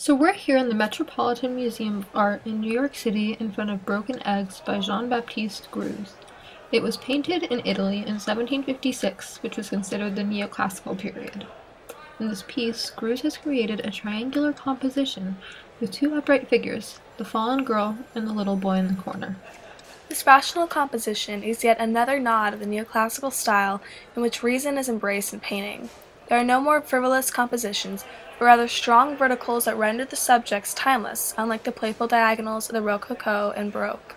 So we're here in the Metropolitan Museum of Art in New York City in front of Broken Eggs by Jean-Baptiste Greuze. It was painted in Italy in 1756, which was considered the neoclassical period. In this piece, Greuze has created a triangular composition with two upright figures, the fallen girl and the little boy in the corner. This rational composition is yet another nod of the neoclassical style in which reason is embraced in painting. There are no more frivolous compositions, but rather strong verticals that render the subjects timeless, unlike the playful diagonals of the Rococo and Baroque.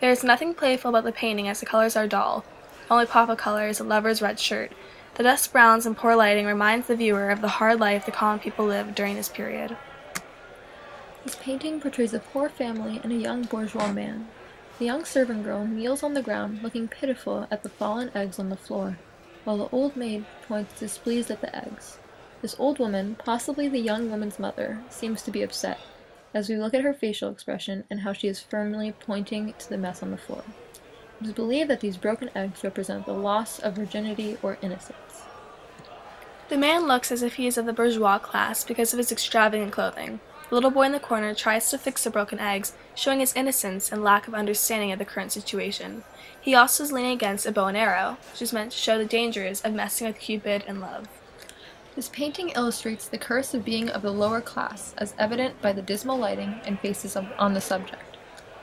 There is nothing playful about the painting as the colors are dull. Only pop of color is a lover's red shirt. The dust browns and poor lighting reminds the viewer of the hard life the common people lived during this period. This painting portrays a poor family and a young bourgeois man. The young servant girl kneels on the ground, looking pitiful at the fallen eggs on the floor while the old maid points displeased at the eggs. This old woman, possibly the young woman's mother, seems to be upset, as we look at her facial expression and how she is firmly pointing to the mess on the floor. It is believed that these broken eggs represent the loss of virginity or innocence. The man looks as if he is of the bourgeois class because of his extravagant clothing. The little boy in the corner tries to fix the broken eggs, showing his innocence and lack of understanding of the current situation. He also is leaning against a bow and arrow, which is meant to show the dangers of messing with Cupid and love. This painting illustrates the curse of being of the lower class, as evident by the dismal lighting and faces on the subject.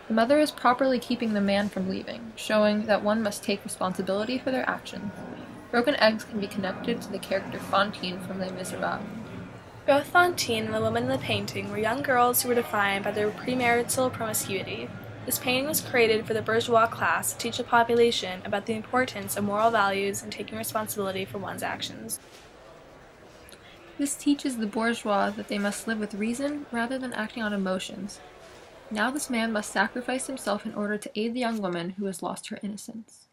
The mother is properly keeping the man from leaving, showing that one must take responsibility for their actions. Broken eggs can be connected to the character Fantine from Les Miserables. Both Fantine and the woman in the painting were young girls who were defined by their premarital promiscuity. This painting was created for the bourgeois class to teach the population about the importance of moral values and taking responsibility for one's actions. This teaches the bourgeois that they must live with reason rather than acting on emotions. Now this man must sacrifice himself in order to aid the young woman who has lost her innocence.